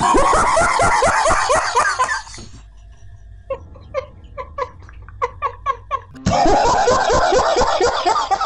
Ha ha ha ha!